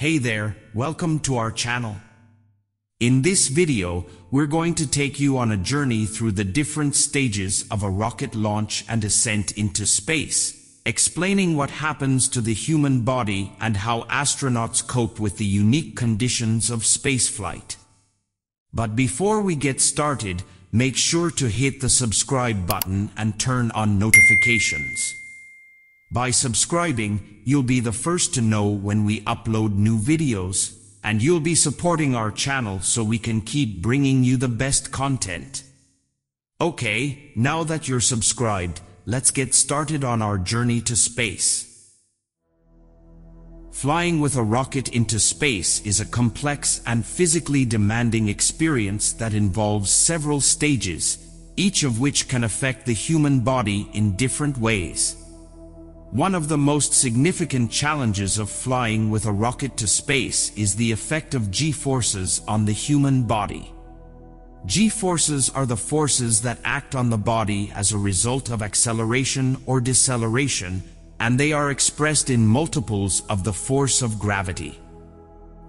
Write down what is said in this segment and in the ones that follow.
Hey there, welcome to our channel. In this video, we're going to take you on a journey through the different stages of a rocket launch and ascent into space, explaining what happens to the human body and how astronauts cope with the unique conditions of spaceflight. But before we get started, make sure to hit the subscribe button and turn on notifications. By subscribing, you'll be the first to know when we upload new videos, and you'll be supporting our channel so we can keep bringing you the best content. Okay, now that you're subscribed, let's get started on our journey to space. Flying with a rocket into space is a complex and physically demanding experience that involves several stages, each of which can affect the human body in different ways. One of the most significant challenges of flying with a rocket to space is the effect of g-forces on the human body. G-forces are the forces that act on the body as a result of acceleration or deceleration and they are expressed in multiples of the force of gravity.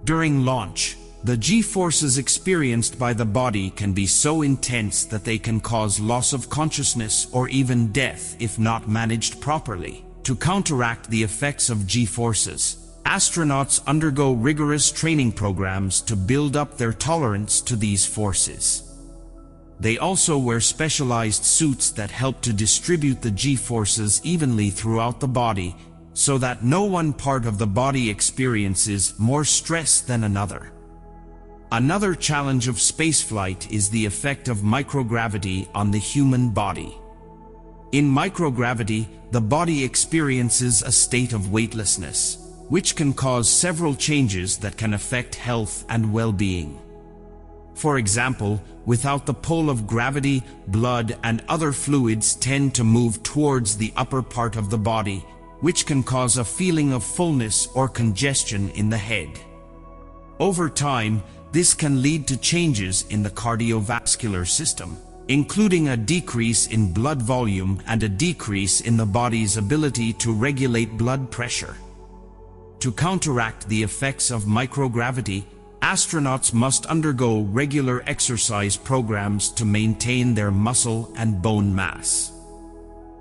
During launch, the g-forces experienced by the body can be so intense that they can cause loss of consciousness or even death if not managed properly. To counteract the effects of g-forces, astronauts undergo rigorous training programs to build up their tolerance to these forces. They also wear specialized suits that help to distribute the g-forces evenly throughout the body, so that no one part of the body experiences more stress than another. Another challenge of spaceflight is the effect of microgravity on the human body. In microgravity, the body experiences a state of weightlessness, which can cause several changes that can affect health and well-being. For example, without the pull of gravity, blood and other fluids tend to move towards the upper part of the body, which can cause a feeling of fullness or congestion in the head. Over time, this can lead to changes in the cardiovascular system, including a decrease in blood volume and a decrease in the body's ability to regulate blood pressure. To counteract the effects of microgravity, astronauts must undergo regular exercise programs to maintain their muscle and bone mass.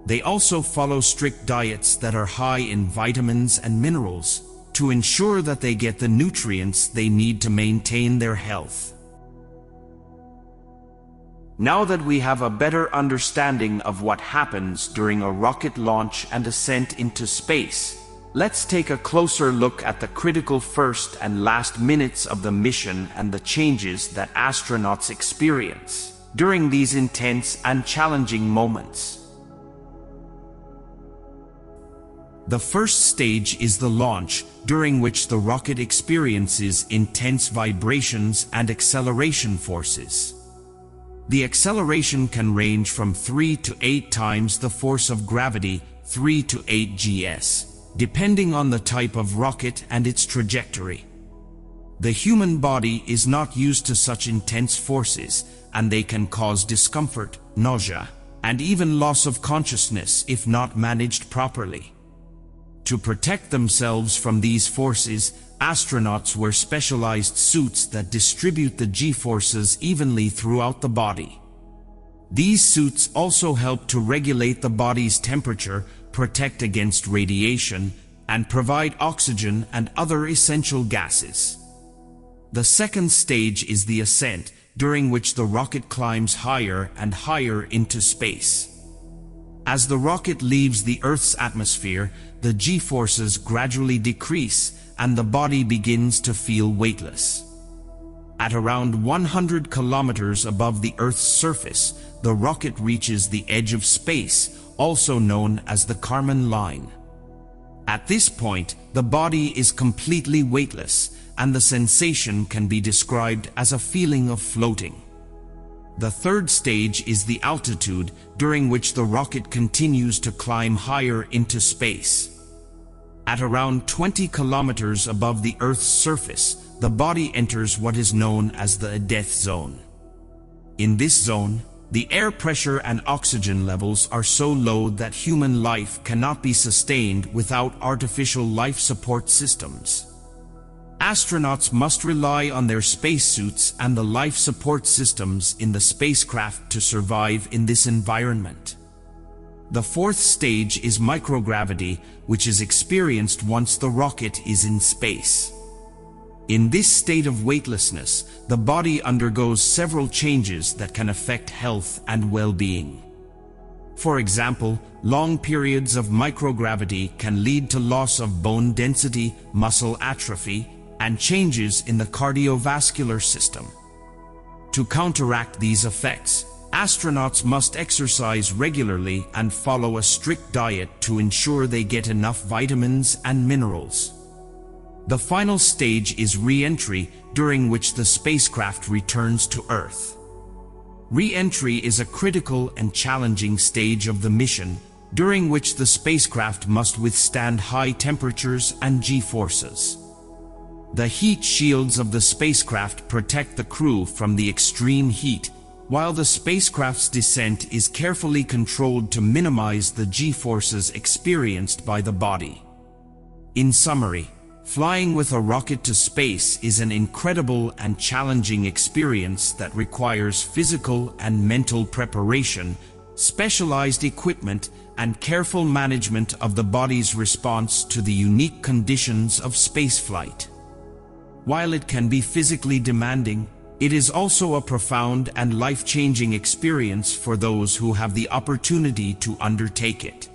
They also follow strict diets that are high in vitamins and minerals to ensure that they get the nutrients they need to maintain their health. Now that we have a better understanding of what happens during a rocket launch and ascent into space, Let's take a closer look at the critical first and last minutes of the mission and the changes that astronauts experience during these intense and challenging moments. The first stage is the launch, during which the rocket experiences intense vibrations and acceleration forces. The acceleration can range from 3 to 8 times the force of gravity, 3 to 8 gs depending on the type of rocket and its trajectory. The human body is not used to such intense forces, and they can cause discomfort, nausea, and even loss of consciousness if not managed properly. To protect themselves from these forces, astronauts wear specialized suits that distribute the g-forces evenly throughout the body. These suits also help to regulate the body's temperature protect against radiation, and provide oxygen and other essential gases. The second stage is the ascent, during which the rocket climbs higher and higher into space. As the rocket leaves the Earth's atmosphere, the g-forces gradually decrease and the body begins to feel weightless. At around 100 kilometers above the Earth's surface, the rocket reaches the edge of space also known as the Kármán line. At this point, the body is completely weightless and the sensation can be described as a feeling of floating. The third stage is the altitude during which the rocket continues to climb higher into space. At around 20 kilometers above the Earth's surface, the body enters what is known as the death zone. In this zone, the air pressure and oxygen levels are so low that human life cannot be sustained without artificial life support systems. astronauts must rely on their spacesuits and the life support systems in the spacecraft to survive in this environment. The fourth stage is microgravity, which is experienced once the rocket is in space. In this state of weightlessness, the body undergoes several changes that can affect health and well-being. For example, long periods of microgravity can lead to loss of bone density, muscle atrophy, and changes in the cardiovascular system. To counteract these effects, astronauts must exercise regularly and follow a strict diet to ensure they get enough vitamins and minerals. The final stage is re-entry, during which the spacecraft returns to Earth. Re-entry is a critical and challenging stage of the mission, during which the spacecraft must withstand high temperatures and g-forces. The heat shields of the spacecraft protect the crew from the extreme heat, while the spacecraft's descent is carefully controlled to minimize the g-forces experienced by the body. In summary, Flying with a rocket to space is an incredible and challenging experience that requires physical and mental preparation, specialized equipment, and careful management of the body's response to the unique conditions of spaceflight. While it can be physically demanding, it is also a profound and life-changing experience for those who have the opportunity to undertake it.